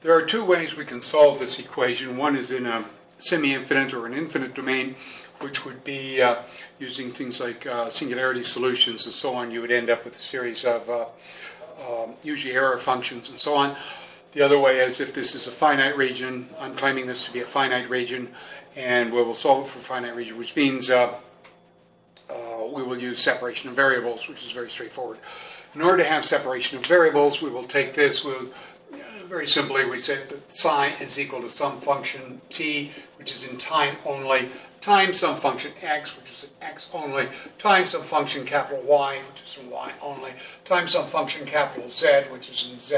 There are two ways we can solve this equation. One is in a semi-infinite or an infinite domain, which would be uh, using things like uh, singularity solutions and so on. You would end up with a series of uh, um, usually error functions and so on. The other way is if this is a finite region, I'm claiming this to be a finite region, and we will solve it for a finite region, which means uh, uh, we will use separation of variables, which is very straightforward. In order to have separation of variables, we will take this, we'll very simply, we say that psi is equal to some function t, which is in time only, times some function x, which is in x only, times some function capital Y, which is in y only, times some function capital Z, which is in z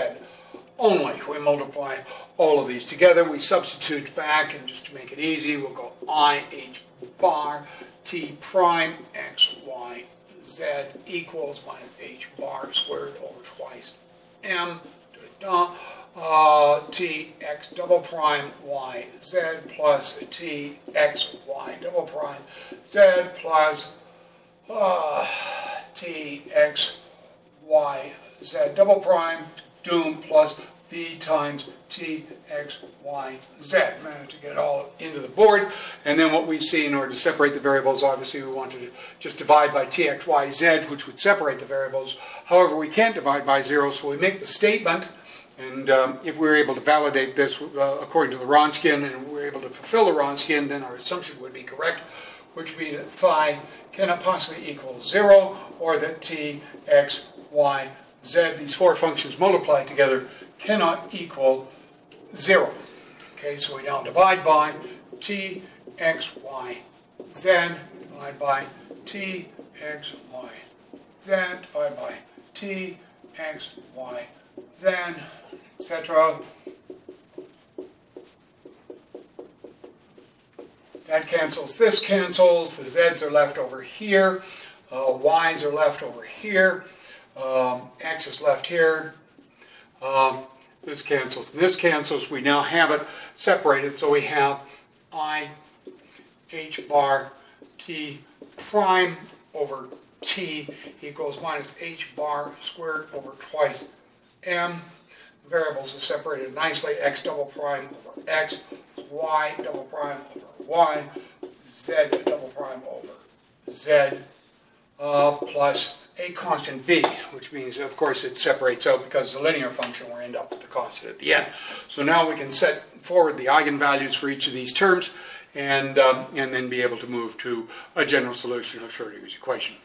only. We multiply all of these together. We substitute back, and just to make it easy, we'll go i h bar t prime x y z equals minus h bar squared over twice m. Da, da, uh, t x double prime y z plus t x y double prime z plus uh, t x y z double prime doom plus v times t x y z. Managed to get it all into the board. And then what we see in order to separate the variables, obviously we wanted to just divide by t x y z, which would separate the variables. However, we can't divide by zero, so we make the statement and um, if we're able to validate this uh, according to the Wronskian and we're able to fulfill the Wronskian, then our assumption would be correct, which would be that phi cannot possibly equal zero, or that t, x, y, z, these four functions multiplied together, cannot equal zero. Okay, so we now divide by t, x, y, z, divide by t, x, y, z, divide by t, x, y, then, etc. That cancels, this cancels, the z's are left over here, uh, y's are left over here, um, x is left here, um, this cancels, this cancels, we now have it separated, so we have i h bar t prime over t equals minus h bar squared over twice m. Variables are separated nicely. x double prime over x, y double prime over y, z double prime over z, uh, plus a constant v, which means, of course, it separates out because a linear function. We end up with the constant at the end. So now we can set forward the eigenvalues for each of these terms and, um, and then be able to move to a general solution of Schrödinger's equation.